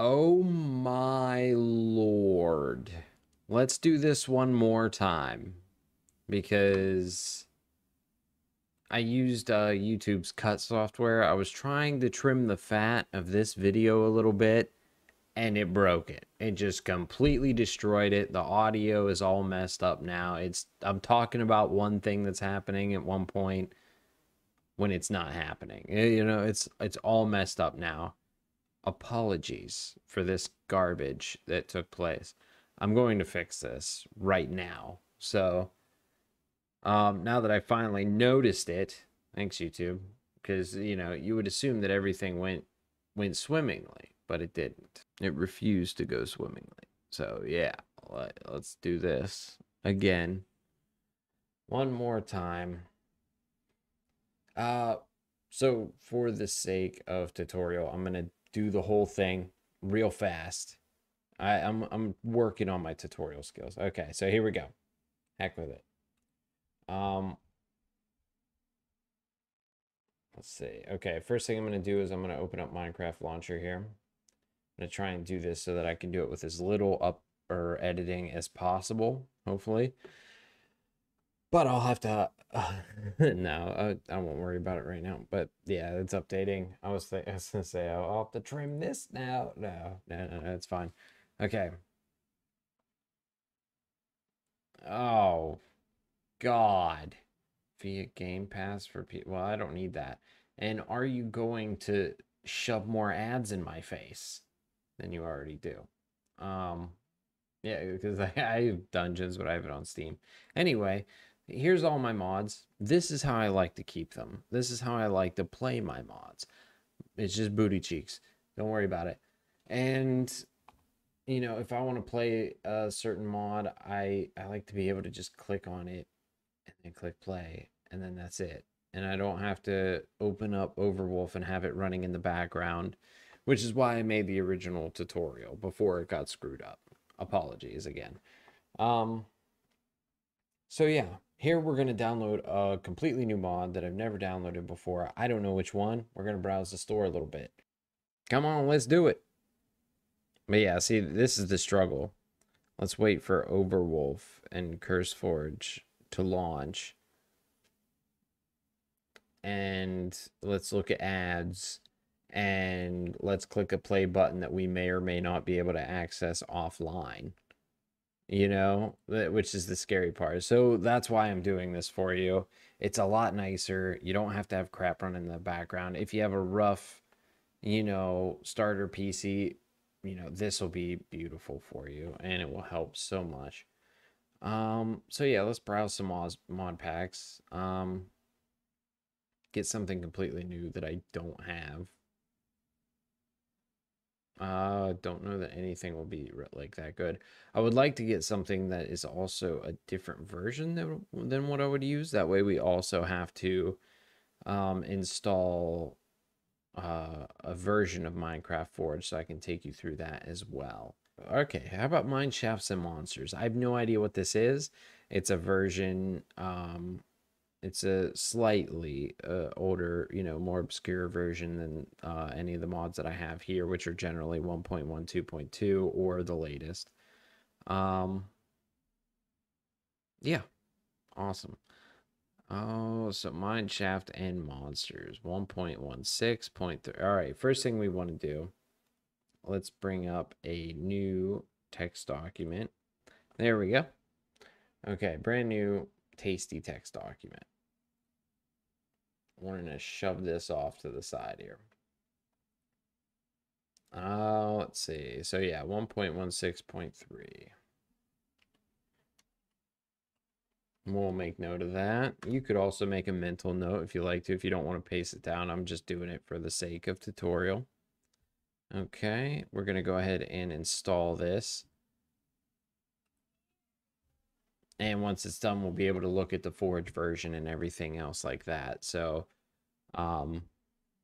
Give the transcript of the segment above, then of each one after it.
Oh my lord. Let's do this one more time because I used uh, YouTube's cut software. I was trying to trim the fat of this video a little bit and it broke it. It just completely destroyed it. The audio is all messed up now. It's I'm talking about one thing that's happening at one point when it's not happening. You know, it's it's all messed up now apologies for this garbage that took place. I'm going to fix this right now. So, um, now that I finally noticed it, thanks YouTube, because you know you would assume that everything went went swimmingly, but it didn't. It refused to go swimmingly. So yeah, let, let's do this again, one more time. Uh, so for the sake of tutorial, I'm gonna do the whole thing real fast. I, I'm I'm working on my tutorial skills. Okay, so here we go. Heck with it. Um let's see. Okay, first thing I'm gonna do is I'm gonna open up Minecraft launcher here. I'm gonna try and do this so that I can do it with as little up or editing as possible, hopefully. But I'll have to uh, no, I, I won't worry about it right now. But yeah, it's updating. I was, th- I was gonna say I'll, have to trim this now. No, no, no, no, it's fine. Okay. Oh, God. Via Game Pass for people. Well, I don't need that. And are you going to shove more ads in my face than you already do? Um, yeah, because I, I have dungeons, but I have it on Steam. Anyway, here's all my mods. This is how I like to keep them. This is how I like to play my mods. It's just booty cheeks. Don't worry about it. And you know, if I want to play a certain mod, I I like to be able to just click on it and then click play and then that's it. And I don't have to open up Overwolf and have it running in the background, which is why I made the original tutorial before it got screwed up. Apologies again. Um so yeah, here we're going to download a completely new mod that I've never downloaded before. I don't know which one. We're going to browse the store a little bit. Come on, let's do it. But yeah, see, this is the struggle. Let's wait for Overwolf and CurseForge to launch. And let's look at ads. And let's click a play button that we may or may not be able to access offline you know, which is the scary part. So that's why I'm doing this for you. It's a lot nicer. You don't have to have crap running in the background. If you have a rough, you know, starter PC, you know, this will be beautiful for you and it will help so much. Um, so yeah, let's browse some mod, mod packs. Um, get something completely new that I don't have. Uh, don't know that anything will be like that good. I would like to get something that is also a different version than, than what I would use. That way we also have to um, install uh, a version of Minecraft Forge so I can take you through that as well. Okay, how about Mine Shafts and Monsters? I have no idea what this is. It's a version um, it's a slightly uh, older, you know, more obscure version than uh, any of the mods that I have here, which are generally 1.12.2 or the latest. Um, yeah, awesome. Oh, so Mineshaft and Monsters 1.16.3. All right, first thing we want to do, let's bring up a new text document. There we go. Okay, brand new tasty text document. We're going to shove this off to the side here. Uh, let's see. So yeah, 1.16.3. We'll make note of that. You could also make a mental note if you like to, if you don't want to paste it down. I'm just doing it for the sake of tutorial. Okay, we're going to go ahead and install this. And once it's done we'll be able to look at the forge version and everything else like that. So um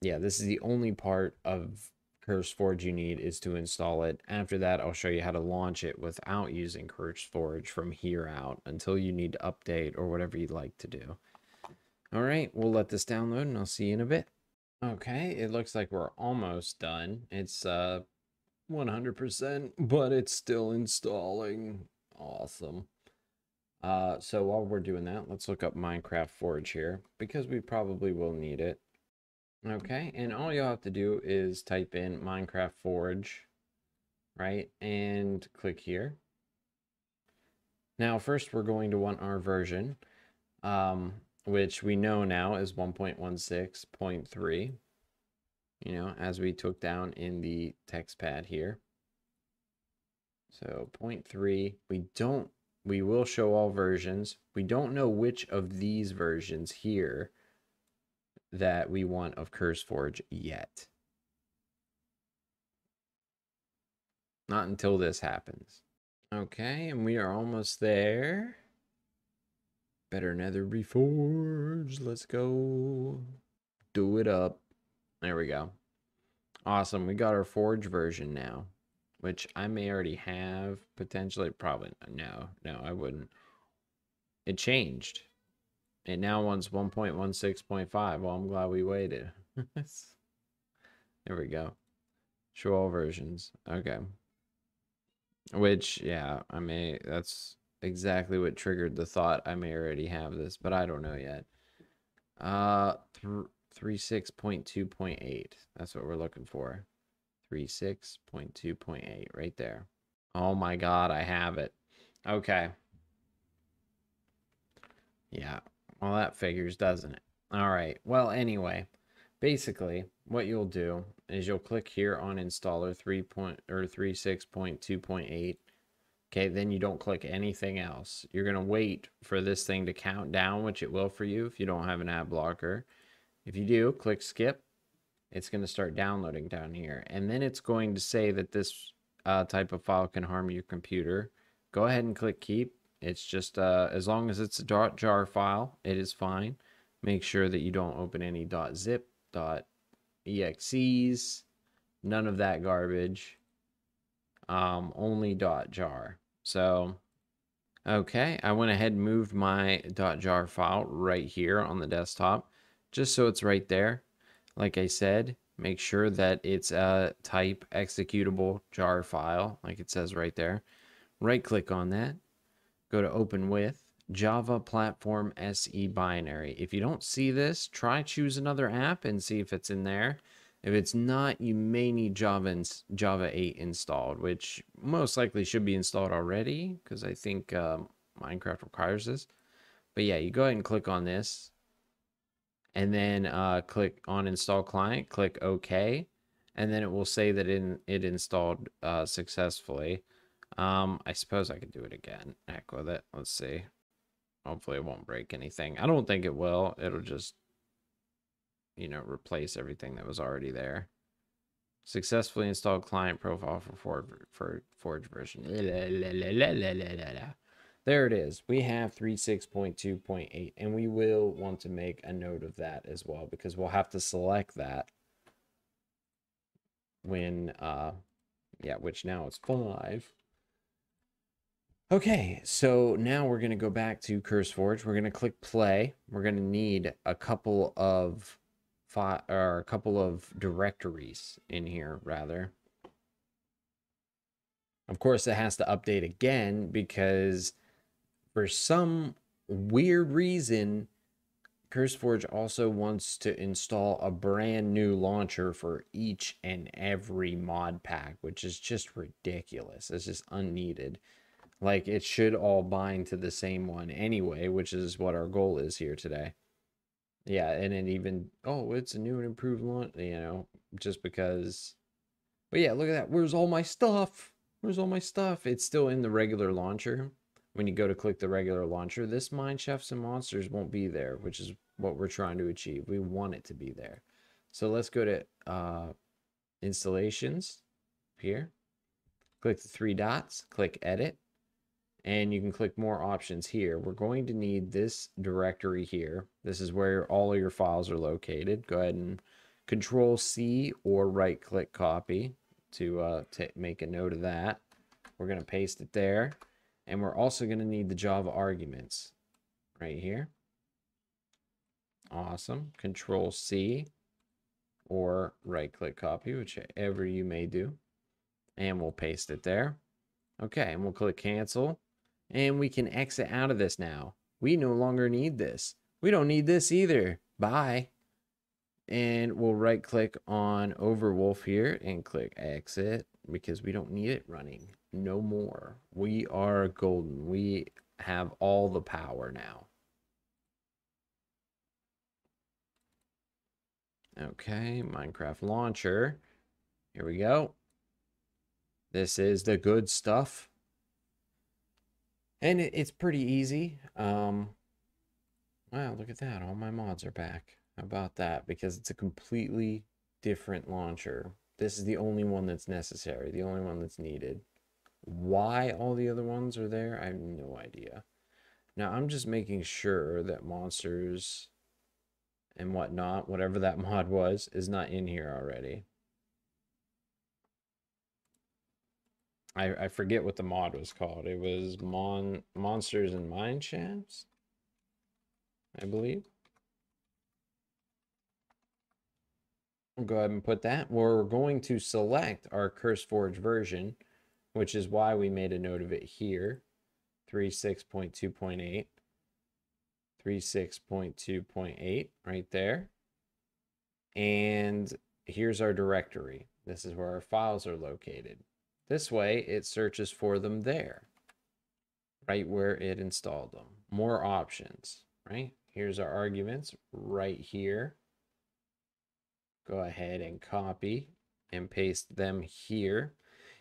yeah this is the only part of curse forge you need is to install it. After that I'll show you how to launch it without using curse forge from here out until you need to update or whatever you'd like to do. All right we'll let this download and I'll see you in a bit. Okay it looks like we're almost done. It's uh 100%, but it's still installing. Awesome. Uh, so while we're doing that, let's look up Minecraft Forge here because we probably will need it. Okay, and all you'll have to do is type in Minecraft Forge, right? And click here. Now, first we're going to want our version, um, which we know now is 1.16.3, you know, as we took down in the text pad here. So 0.3, we don't, we will show all versions. We don't know which of these versions here that we want of CurseForge yet. Not until this happens. Okay, and we are almost there. Better nether reforged. Let's go. Do it up. There we go. Awesome. We got our forge version now, which I may already have potentially. Probably no, no, I wouldn't. It changed. It now wants 1.16.5. Well, I'm glad we waited. there we go. Show all versions. Okay. Which, yeah, I may, that's exactly what triggered the thought I may already have this, but I don't know yet. Uh, th 36.2.8. That's what we're looking for. 36.2.8 right there. Oh my god, I have it. Okay. Yeah, well, that figures, doesn't it? All right. Well, anyway, basically, what you'll do is you'll click here on installer 3. Point, or 36.2.8. Okay, then you don't click anything else. You're going to wait for this thing to count down, which it will for you if you don't have an ad blocker. If you do, click skip. It's going to start downloading down here. And then it's going to say that this uh, type of file can harm your computer. Go ahead and click keep. It's just uh, as long as it's a .jar file, it is fine. Make sure that you don't open any .zip, .exes, none of that garbage. Um, only .jar. So, okay, I went ahead and moved my .jar file right here on the desktop, just so it's right there. Like I said, make sure that it's a type executable jar file, like it says right there. Right click on that go to open with Java Platform SE binary. If you don't see this, try choose another app and see if it's in there. If it's not, you may need Java Java 8 installed, which most likely should be installed already because I think um, Minecraft requires this. But yeah, you go ahead and click on this and then uh, click on install client, click OK, and then it will say that it, it installed uh, successfully. Um, I suppose I could do it again. Heck with it. Let's see. Hopefully it won't break anything. I don't think it will. It'll just, you know, replace everything that was already there. Successfully installed client profile for Forge, for Forge version. There it is. We have 36.2.8 and we will want to make a note of that as well because we'll have to select that when, uh, yeah, which now it's 5. Okay, so now we're going to go back to CurseForge. We're going to click play. We're going to need a couple of or a couple of directories in here rather. Of course, it has to update again because for some weird reason, CurseForge also wants to install a brand new launcher for each and every mod pack, which is just ridiculous. It's just unneeded. Like it should all bind to the same one anyway, which is what our goal is here today. Yeah, and it even oh, it's a new and improved launch, you know, just because. But yeah, look at that. Where's all my stuff? Where's all my stuff? It's still in the regular launcher. When you go to click the regular launcher, this Mine Shafts and Monsters won't be there, which is what we're trying to achieve. We want it to be there. So let's go to uh, installations here. Click the three dots, click edit and you can click more options here. We're going to need this directory here. This is where all of your files are located. Go ahead and control C or right click copy to, uh, make a note of that. We're going to paste it there. And we're also going to need the Java arguments right here. Awesome. Control C or right click copy, whichever you may do. And we'll paste it there. Okay, and we'll click cancel. And we can exit out of this now. We no longer need this. We don't need this either. Bye. And we'll right click on Overwolf here and click exit because we don't need it running no more. We are golden. We have all the power now. Okay, Minecraft launcher. Here we go. This is the good stuff. And it's pretty easy. Um, wow, look at that. All my mods are back. How about that? Because it's a completely different launcher. This is the only one that's necessary, the only one that's needed. Why all the other ones are there, I have no idea. Now, I'm just making sure that monsters and whatnot, whatever that mod was, is not in here already. I, I forget what the mod was called. It was Mon Monsters and Mine Shafts, I believe. We'll go ahead and put that. We're going to select our Curse Forge version, which is why we made a note of it here. 36.2.8. 36.2.8 right there. And here's our directory. This is where our files are located. This way, it searches for them there, right where it installed them. More options, right? Here's our arguments right here. Go ahead and copy and paste them here.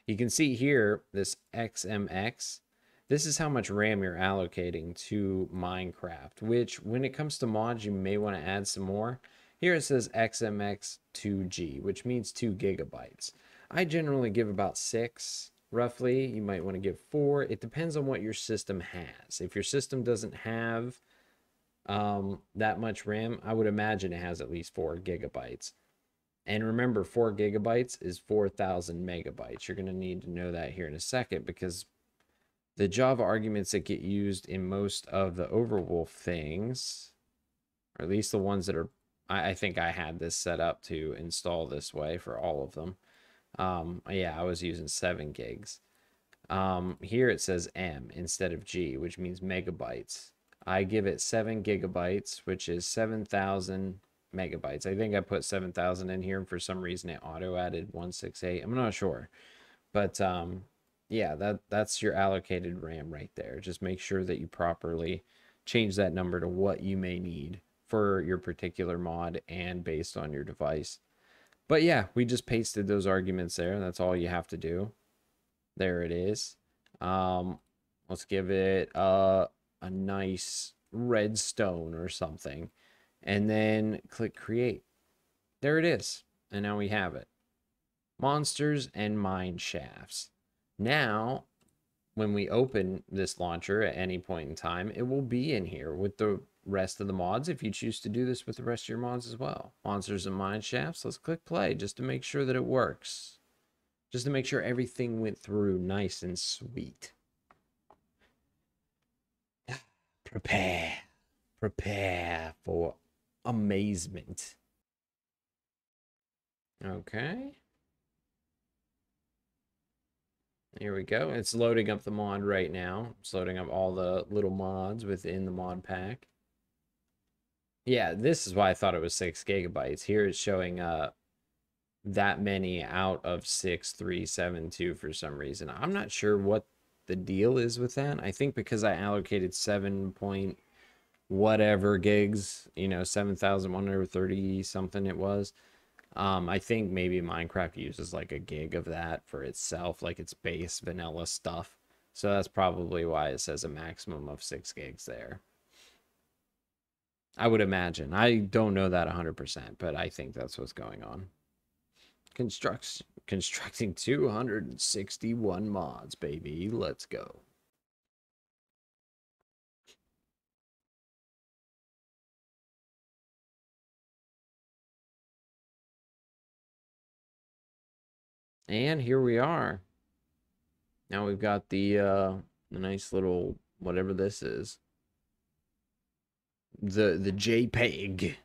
You can see here, this XMX, this is how much RAM you're allocating to Minecraft, which when it comes to mods, you may want to add some more. Here it says XMX2G, which means 2 gigabytes. I generally give about six, roughly. You might want to give four. It depends on what your system has. If your system doesn't have um, that much RAM, I would imagine it has at least four gigabytes. And remember, four gigabytes is 4,000 megabytes. You're going to need to know that here in a second because the Java arguments that get used in most of the Overwolf things, or at least the ones that are, I, I think I had this set up to install this way for all of them. Um, yeah, I was using 7 gigs. Um, here it says M instead of G, which means megabytes. I give it 7 gigabytes, which is 7,000 megabytes. I think I put 7,000 in here, and for some reason it auto-added 168. I'm not sure. But um, yeah, that that's your allocated RAM right there. Just make sure that you properly change that number to what you may need for your particular mod and based on your device. But yeah, we just pasted those arguments there. And that's all you have to do. There it is. Um, let's give it a, a nice redstone or something. And then click create. There it is. And now we have it. Monsters and mine shafts. Now, when we open this launcher at any point in time, it will be in here with the rest of the mods if you choose to do this with the rest of your mods as well. Monsters and Mine Shafts, let's click play just to make sure that it works. Just to make sure everything went through nice and sweet. Prepare. Prepare for amazement. Okay. Here we go. It's loading up the mod right now. It's loading up all the little mods within the mod pack. Yeah, this is why I thought it was six gigabytes. Here it's showing uh that many out of six three seven two for some reason. I'm not sure what the deal is with that. I think because I allocated seven point whatever gigs, you know, seven thousand one hundred thirty something it was. Um, I think maybe Minecraft uses like a gig of that for itself, like its base vanilla stuff. So that's probably why it says a maximum of six gigs there. I would imagine. I don't know that 100%, but I think that's what's going on. Constructs constructing 261 mods, baby. Let's go. And here we are. Now we've got the uh the nice little whatever this is the the JPEG.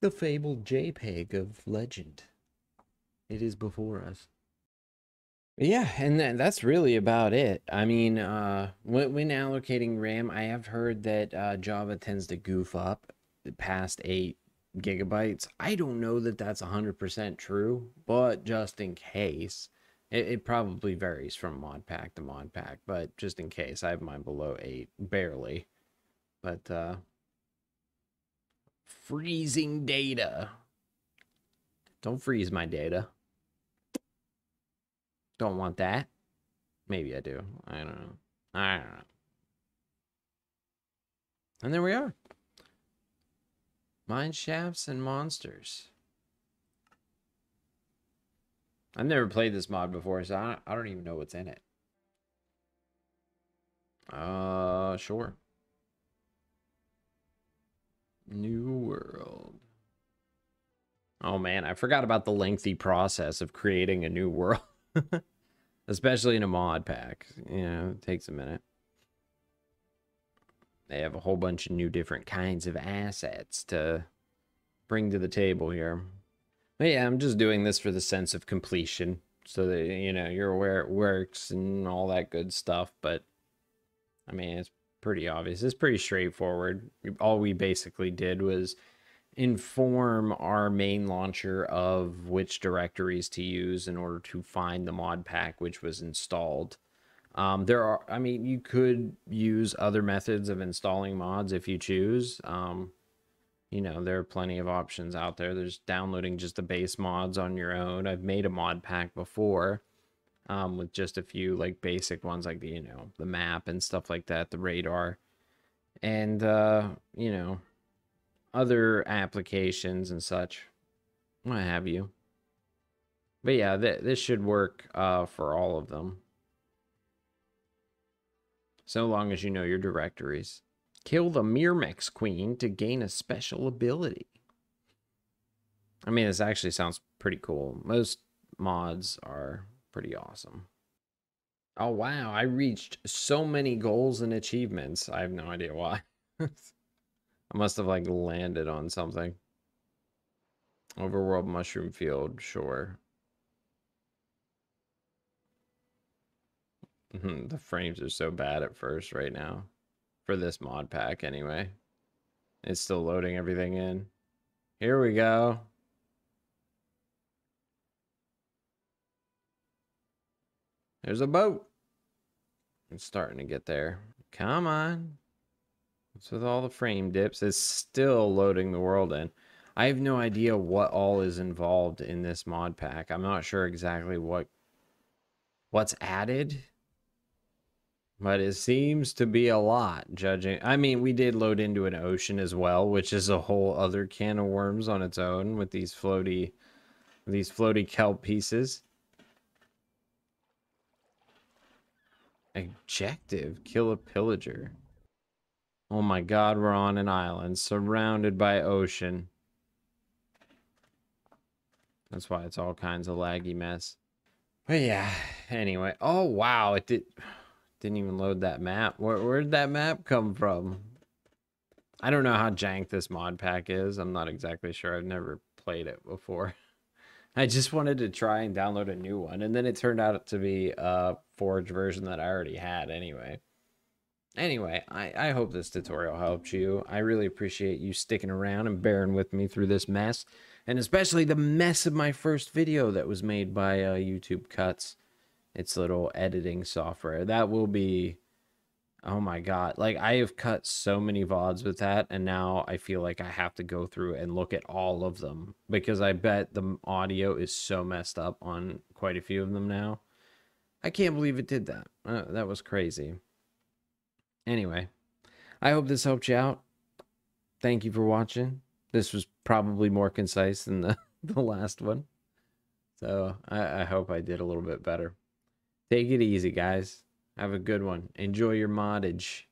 The fabled JPEG of legend. It is before us. Yeah, and that's really about it. I mean, uh, when, when allocating RAM, I have heard that uh, Java tends to goof up past eight gigabytes. I don't know that that's 100% true, but just in case, it, it probably varies from mod pack to mod pack, but just in case, I have mine below eight, barely. But, uh, freezing data. Don't freeze my data. Don't want that. Maybe I do. I don't know. I don't know. And there we are. Mine shafts and monsters. I've never played this mod before, so I don't, I don't even know what's in it. Uh, sure. New world. Oh man, I forgot about the lengthy process of creating a new world. Especially in a mod pack. You know, it takes a minute. They have a whole bunch of new different kinds of assets to bring to the table here. But yeah, I'm just doing this for the sense of completion. So that, you know, you're aware it works and all that good stuff. But, I mean, it's pretty obvious. It's pretty straightforward. All we basically did was inform our main launcher of which directories to use in order to find the mod pack which was installed. Um, there are, I mean, you could use other methods of installing mods if you choose. Um, you know, there are plenty of options out there. There's downloading just the base mods on your own. I've made a mod pack before um, with just a few like basic ones like the, you know, the map and stuff like that, the radar. And, uh, you know, other applications and such, what have you. But yeah, th this should work uh, for all of them. So long as you know your directories. Kill the Myrmex Queen to gain a special ability. I mean, this actually sounds pretty cool. Most mods are pretty awesome. Oh, wow. I reached so many goals and achievements. I have no idea why. I must have like landed on something. Overworld Mushroom Field, sure. Mm-hmm, the frames are so bad at first right now. For this mod pack anyway. It's still loading everything in. Here we go. There's a boat. It's starting to get there. Come on. What's with all the frame dips? It's still loading the world in. I have no idea what all is involved in this mod pack. I'm not sure exactly what what's added. But it seems to be a lot, judging. I mean, we did load into an ocean as well, which is a whole other can of worms on its own with these floaty these floaty kelp pieces. Objective, kill a pillager. Oh my god, we're on an island surrounded by ocean. That's why it's all kinds of laggy mess. But yeah, anyway. Oh wow, it did didn't even load that map. Where where'd that map come from? I don't know how jank this mod pack is. I'm not exactly sure. I've never played it before. I just wanted to try and download a new one, and then it turned out to be a Forge version that I already had anyway. Anyway, I, I hope this tutorial helped you. I really appreciate you sticking around and bearing with me through this mess. And especially the mess of my first video that was made by uh, YouTube Cuts. Its little editing software. That will be... Oh my god. Like, I have cut so many VODs with that, and now I feel like I have to go through and look at all of them. Because I bet the audio is so messed up on quite a few of them now. I can't believe it did that. Uh, that was crazy. Anyway, I hope this helped you out. Thank you for watching. This was probably more concise than the, the last one. So I, I hope I did a little bit better. Take it easy, guys. Have a good one. Enjoy your moddage.